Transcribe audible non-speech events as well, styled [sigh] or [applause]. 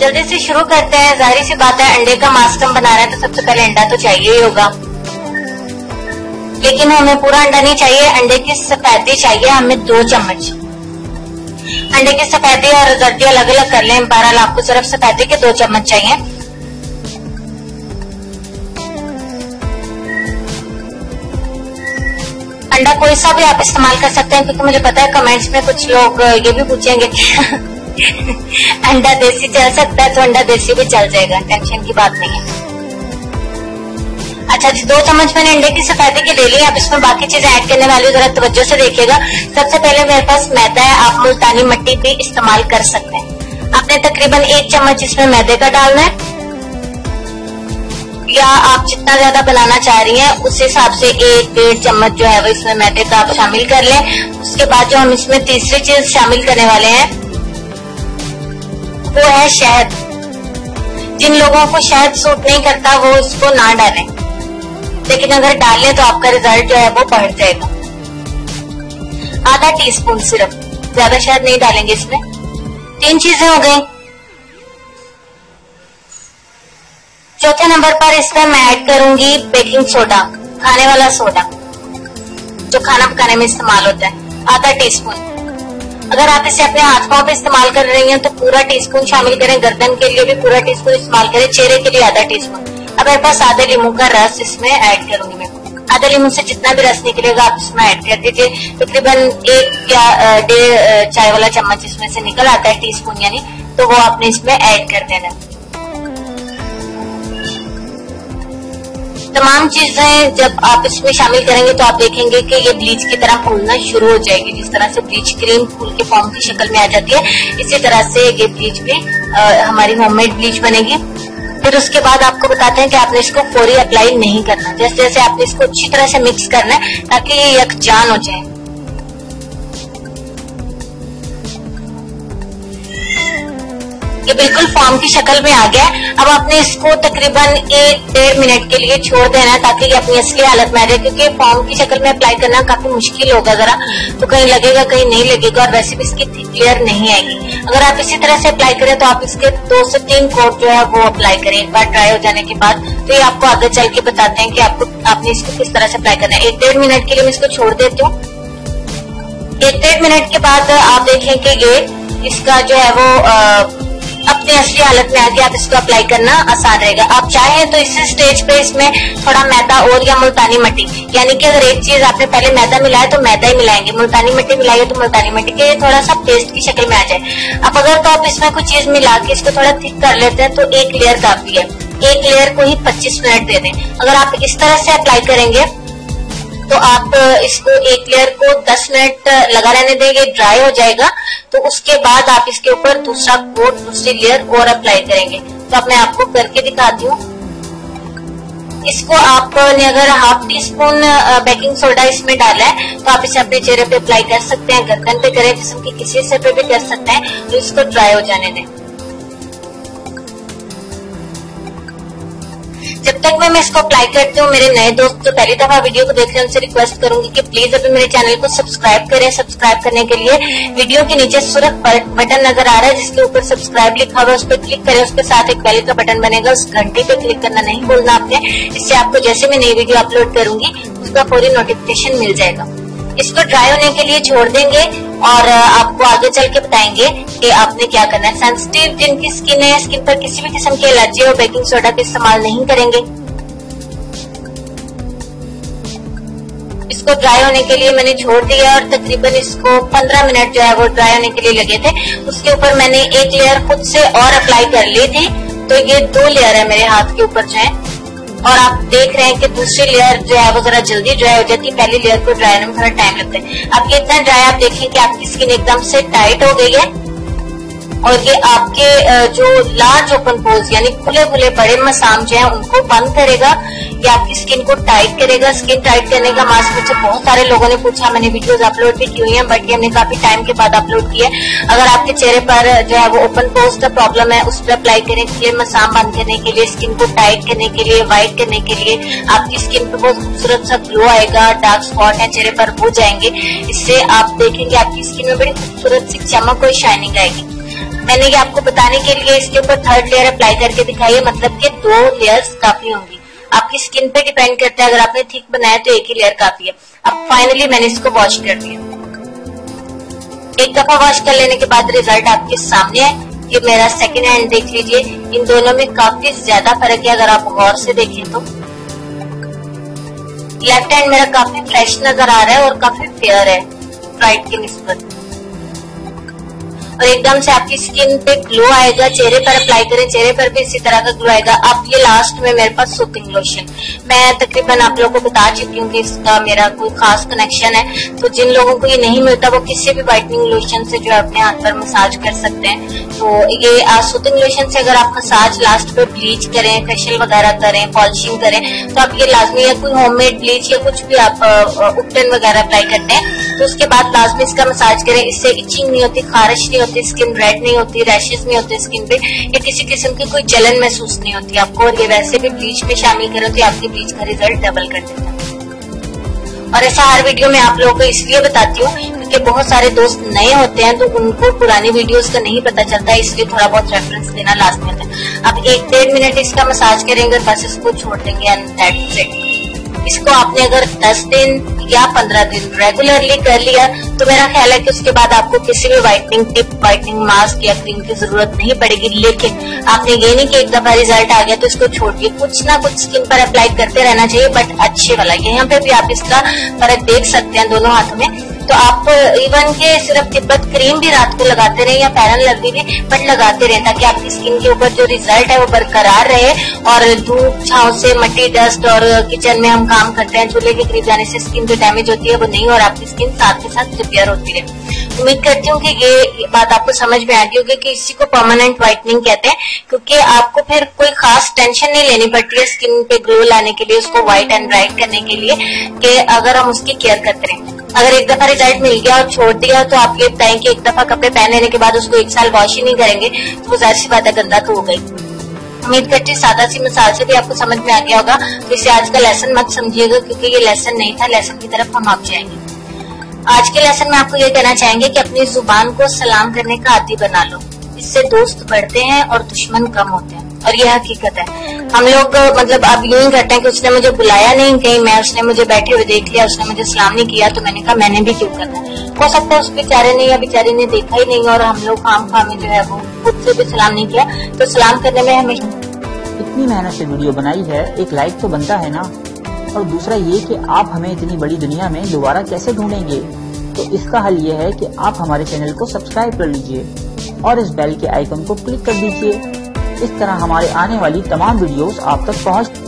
जल्दी से शुरू करते हैं। ज़ाहिर सी बात है, अंडे का मास्क हम बना रहे हैं तो सबसे पहले अंडा तो चाहिए ही होगा। लेकिन हमें पूरा अंडा नहीं चाहिए, अंडे की सफेदी चाहिए, हमें दो चम्मच। अंडे की सफेदी और जर्दी अलग अलग कर लें। बहरहाल, आपको सिर्फ़ सफेदी के दो चम्मच चाहिए। अंडा कोई सा भी आप इस्तेमाल कर सकते हैं, क्योंकि मुझे पता है कमेंट्स में कुछ लोग ये भी पूछेंगे। कि [laughs] अंडा देसी चल सकता है तो अंडा देसी भी चल जाएगा, टेंशन की बात नहीं है। अच्छा जी, दो चम्मच मैंने अंडे की सफेदी की ले ली, अब इसमें बाकी चीज़ें ऐड करने वाली जरा तवज्जो से देखिएगा। सबसे पहले मेरे पास मैदा है, आप मुल्तानी मट्टी भी इस्तेमाल कर सकते हैं। आपने तकरीबन एक चम्मच इसमें मैदे का डालना है, या आप जितना ज़्यादा बनाना चाह रही हैं, उस हिसाब से एक, डेढ़ चम्मच जो है वो इसमें मैदे का आप शामिल कर लें। उसके बाद जो हम इसमें तीसरी चीज़ शामिल करने वाले हैं वो है शहद। जिन लोगों को शहद सूट नहीं करता, वो उसको ना डालें। लेकिन अगर डालें तो आपका रिज़ल्ट जो है वो बढ़ जाएगा। आधा टीस्पून सिर्फ़ ज़्यादा शहद नहीं डालेंगे इसमें। तीन चीज़ें हो गई। चौथे नंबर पर इसमें मैं ऐड करूँगी बेकिंग सोडा खाने वाला सोडा जो खाना पकाने में इस्तेमाल होता है। आधा टीस्पून अगर आप इसे अपने हाथ पाँव पे इस्तेमाल कर रही हैं तो पूरा टीस्पून शामिल करें गर्दन के लिए भी, पूरा टीस्पून इस्तेमाल करें चेहरे के लिए आधा टीस्पून अब मेरे पास आधे लीमू का रस इसमें ऐड करूँगी मैं। आधा लीमू से जितना भी रस निकलेगा, आप इसमें ऐड कर दीजिए। तकरीबन एक या डेढ़ चाय वाला चम्मच इसमें से निकल आता है टी स्पून यानी तो वो आपने इसमें ऐड कर देना तमाम चीज़ें जब आप इसमें शामिल करेंगे तो आप देखेंगे कि ये ब्लीच की तरह फूलना शुरू हो जाएगी, जिस तरह से ब्लीच क्रीम फूल के फॉर्म की शक्ल में आ जाती है। इसी तरह से ये ब्लीच भी हमारी होममेड ब्लीच बनेगी। फिर उसके बाद आपको बताते हैं कि आपने इसको फोरी अप्लाई नहीं करना। जैसे जैसे आपने इसको अच्छी तरह से मिक्स करना है, ताकि ये यकजान हो जाए। ये बिल्कुल फॉर्म की शक्ल में आ गया है। अब आपने इसको तकरीबन एक डेढ़ मिनट के लिए छोड़ देना है ताकि ये अपनी असली हालत में आ जाए, क्योंकि फॉर्म की शक्ल में अप्लाई करना काफ़ी मुश्किल होगा जरा। तो कहीं लगेगा, कहीं नहीं लगेगा और वैसे भी इसकी क्लियर नहीं आएगी। अगर आप इसी तरह से अप्लाई करें तो आप इसके दो से तीन कोट जो है वो अप्लाई करें। एक बार ड्राई हो जाने के बाद तो ये आपको आगे चल के बताते हैं कि आपको, आपने इसको किस तरह से अप्लाई करना है। एक डेढ़ मिनट के लिए मैं इसको छोड़ देती हूँ। एक डेढ़ मिनट के बाद आप देखें कि ये, इसका जो है वो अपनी असली हालत में आके आप इसको अप्लाई करना आसान रहेगा। आप चाहें तो इस स्टेज पे इसमें थोड़ा मैदा और या मुल्तानी मट्टी, यानी कि अगर एक चीज़ आपने पहले मैदा मिलाया तो मैदा ही मिलाएँगे। मुल्तानी मट्टी मिलाई तो मुल्तानी मट्टी के थोड़ा सा पेस्ट की शक्ल में आ जाए। अब अगर तो आप इसमें कुछ चीज़ मिला के इसको थोड़ा थिक कर लेते हैं तो एक लेयर काफ़ी है। एक लेयर को ही 25 मिनट दे दें। अगर आप इस तरह से अप्लाई करेंगे तो आप इसको एक लेयर को 10 मिनट लगा रहने देंगे ड्राई हो जाएगा। तो उसके बाद आप इसके ऊपर दूसरा कोट, दूसरी लेयर और अप्लाई करेंगे। तो अब मैं आपको करके दिखाती हूँ। इसको आपने अगर half teaspoon baking soda इसमें डाला है तो आप इसे अपने चेहरे पे अप्लाई कर सकते हैं गर्दन पे करें जिसम के किसी हिस्से पे भी कर सकते हैं तो इसको ड्राई हो जाने दें। जब तक मैं मैं इसको अप्लाई करती हूँ, मेरे नए दोस्त जो पहली दफ़ा वीडियो को देख रहे हैं, उनसे रिक्वेस्ट करूँगी कि प्लीज़ अभी मेरे चैनल को सब्सक्राइब करें सब्सक्राइब करने के लिए। वीडियो के नीचे सुरख बटन नज़र आ रहा है, जिसके ऊपर सब्सक्राइब लिखा हुआ है, उस पर क्लिक करें, उसके साथ एक बेल का बटन बनेगा, उस घंटी पे क्लिक करना नहीं भूलना आपने। इससे आपको जैसे मैं नई वीडियो अपलोड करूँगी, उसका पूरी नोटिफिकेशन मिल जाएगा। इसको ड्राई होने के लिए छोड़ देंगे और आपको आगे चल के बताएँगे कि आपने क्या करना है। सेंसिटिव जिनकी स्किन है स्किन पर किसी भी किस्म की एलर्जी और बेकिंग सोडा का इस्तेमाल नहीं करेंगे। इसको ड्राई होने के लिए मैंने छोड़ दिया और तकरीबन इसको 15 मिनट जो है वो ड्राई होने के लिए लगे थे। उसके ऊपर मैंने एक लेयर खुद से और अप्लाई कर ली थी। तो ये दो लेयर है मेरे हाथ के ऊपर जो है। और आप देख रहे हैं कि दूसरी लेयर जो है वो जरा जल्दी ड्राई हो जाती है। पहली लेयर को ड्राई होने में थोड़ा टाइम लगता है। अब ये इतना ड्राई आप देखें कि आपकी स्किन एकदम से टाइट हो गई है। और ये आपके जो लार्ज ओपन पोज यानी खुले खुले बड़े मसाम जो है, उनको बंद करेगा। ये आपकी स्किन को टाइट करेगा स्किन टाइट करने का मास्क मुझसे बहुत सारे लोगों ने पूछा। मैंने वीडियोस अपलोड भी की हुई है बट ये हमने काफ़ी टाइम के बाद अपलोड किया अगर आपके चेहरे पर जो है वो ओपन पोज का प्रॉब्लम है, उस पर अप्लाई करने के लिए मसाम बंद करने के लिए स्किन को टाइट करने के लिए व्हाइट करने के लिए, आपकी स्किन पर बहुत खूबसूरत सा ग्लो आएगा डार्क स्पॉट है, चेहरे पर हो जाएँगे। इससे आप देखेंगे आपकी स्किन में बड़ी खूबसूरत सी चमक और शाइनिंग आएगी। मैंने ये आपको बताने के लिए इसके ऊपर थर्ड लेयर अप्लाई करके दिखाई है मतलब कि दो लेयर्स काफ़ी होंगी। आपकी स्किन पे डिपेंड करता है, अगर आपने थिक बनाया तो एक ही लेयर काफ़ी है। अब फाइनली मैंने इसको वॉश कर दिया। एक दफ़ा वॉश कर लेने के बाद रिज़ल्ट आपके सामने है। ये मेरा सेकेंड हैंड देख लीजिए। इन दोनों में काफ़ी ज़्यादा फ़र्क है, अगर आप गौर से देखें तो। लेफ़्ट हैंड मेरा काफ़ी फ्रेश नज़र आ रहा है और काफ़ी फेयर है राइट के निस्बत और एकदम से आपकी स्किन पे ग्लो आएगा, चेहरे पर अप्लाई करें, चेहरे पर भी इसी तरह का ग्लो आएगा। अब ये लास्ट में मेरे पास सूथिंग लोशन मैं तकरीबन आप लोगों को बता चुकी हूँ कि इसका मेरा कोई खास कनेक्शन है। तो जिन लोगों को ये नहीं मिलता, वो किसी भी व्हाइटनिंग लोशन से जो है अपने हाथ पर मसाज कर सकते हैं। तो ये सूथिंग लोशन से अगर आप मसाज लास्ट पे ब्लीच करें फेशियल वगैरह करें पॉलिशिंग करें तो आप ये लाजमी है कोई होममेड ब्लीच या कुछ भी आप उपटन वगैरह अप्लाई करते हैं तो उसके बाद लाजमी इसका मसाज करें। इससे इचिंग नहीं होती, खारिश नहीं होती स्किन रेड नहीं होती रैशेज नहीं होते स्किन पे, या किसी किस्म की कोई जलन महसूस नहीं होती आपको। और ये वैसे भी ब्लीच में शामिल करो तो आपकी ब्लीच का रिज़ल्ट डबल कर देता है। और ऐसा हर वीडियो में आप लोगों को इसलिए बताती हूँ क्योंकि बहुत सारे दोस्त नए होते हैं तो उनको पुरानी वीडियोस का नहीं पता चलता है इसलिए थोड़ा बहुत रेफरेंस देना लाजमी होता है। अब एक डेढ़ मिनट इसका मसाज करेंगे, बस इसको छोड़ देंगे एंड इसको आपने अगर 10 दिन या 15 दिन रेगुलरली कर लिया। तो मेरा ख्याल है कि उसके बाद आपको किसी भी व्हाइटनिंग टिप व्हाइटनिंग मास्क या क्रीम की ज़रूरत नहीं पड़ेगी। लेकिन आपने ये नहीं कि एक दफ़ा रिज़ल्ट आ गया तो इसको छोड़िए कुछ ना कुछ स्किन पर अप्लाई करते रहना चाहिए बट अच्छे वाला। यहाँ पे भी आप इसका फ़र्क देख सकते हैं दोनों हाथों में। तो आप इवन के सिर्फ़ तिब्बत क्रीम भी रात को लगाते रहे या पैरन लगती रहे बट लगाते रहे ताकि आपकी स्किन के ऊपर जो रिज़ल्ट है वो बरकरार रहे और धूप, छाव से मट्टी डस्ट और किचन में हम काम करते हैं, चूल्हे के करीब जाने से स्किन जो डैमेज होती है वो नहीं और आपकी स्किन साथ के साथ रिपेयर होती रहे उम्मीद करती हूँ कि ये बात आपको समझ में आ गई होगी कि इसी को परमानेंट व्हाइटनिंग कहते हैं, क्योंकि आपको फिर कोई खास टेंशन नहीं लेनी पड़ती है स्किन पे ग्लो लाने के लिए, उसको व्हाइट एंड ब्राइट करने के लिए कि अगर हम उसकी केयर करते रहें। अगर एक दफ़ा रिज़ल्ट मिल गया और छोड़ दिया तो आप ये बताएँ कि एक दफ़ा कपड़े पहन लेने के बाद उसको एक साल वॉश ही नहीं करेंगे तो ज़ाहिर सी बात है गंदा तो हो गई। उम्मीद करती सादा सी मिसाल से भी आपको समझ में आ गया होगा तो इसे आज का लेसन मत समझिएगा, क्योंकि ये लेसन नहीं था लेसन की तरफ़ हम आप जाएँगे। आज के लेसन में आपको ये कहना चाहेंगे कि अपनी ज़ुबान को सलाम करने का आदि बना लो। इससे दोस्त बढ़ते हैं और दुश्मन कम होते हैं। और ये हकीकत है। हम लोग मतलब अब यूँ ही करते हैं कि उसने मुझे बुलाया नहीं कहीं, मैं उसने मुझे बैठे हुए देख लिया, उसने मुझे सलाम नहीं किया तो मैंने कहा, मैंने भी क्यों करना हो? सकता है उस बेचारे ने या बेचारी ने देखा ही नहीं और हम लोग खाम खा में जो है वो खुद से भी सलाम नहीं किया। तो सलाम करने में हमें इतनी मेहनत से वीडियो बनाई है, एक लाइक तो बनता है ना। और दूसरा ये कि आप हमें इतनी बड़ी दुनिया में दोबारा कैसे ढूंढेंगे? तो इसका हल ये है कि आप हमारे चैनल को सब्सक्राइब कर लीजिए और इस बेल के आइकन को क्लिक कर दीजिए। इस तरह हमारे आने वाली तमाम वीडियोस आप तक पहुँच